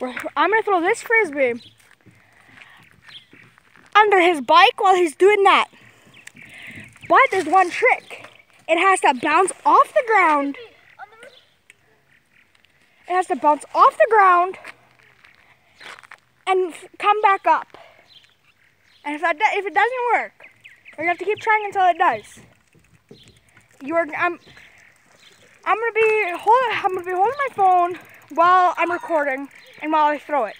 I'm gonna throw this frisbee under his bike while he's doing that. But there's one trick. It has to bounce off the ground. It has to bounce off the ground and come back up. And if that if it doesn't work, you're gonna have to keep trying until it does. You're I'm I'm gonna be holding I'm gonna be holding my phone while I'm recording and while I throw it.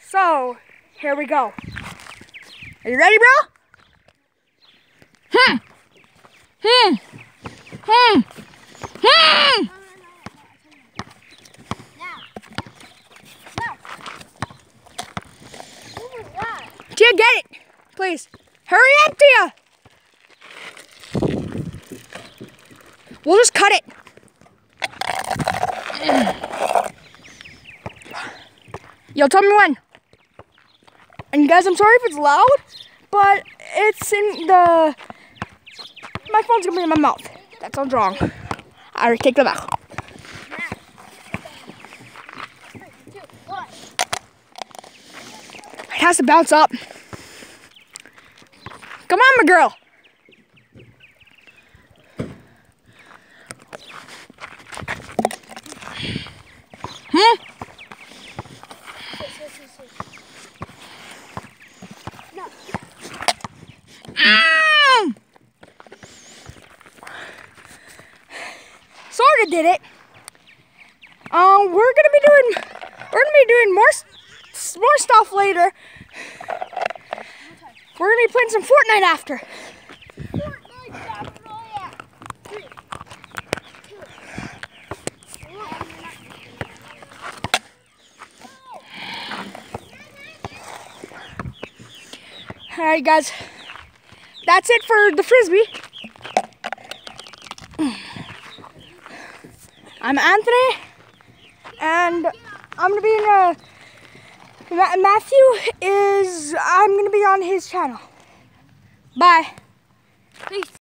So here we go. Are you ready, bro? Hmm. Hmm. Hmm. Hmm. Tia, get it, please. Hurry up, Tia. We'll just cut it. Yo, tell me when. And guys, I'm sorry if it's loud, but it's in the. My phone's gonna be in my mouth. That sounds wrong. I already take that back. It has to bounce up. Come on, my girl. Sorta did it. Um, we're gonna be doing, we're gonna be doing more, more stuff later. We're gonna be playing some Fortnite after. All right, guys. That's it for the frisbee. I'm Anthony, and I'm gonna be in uh, a. Matthew is. I'm gonna be on his channel. Bye. Peace.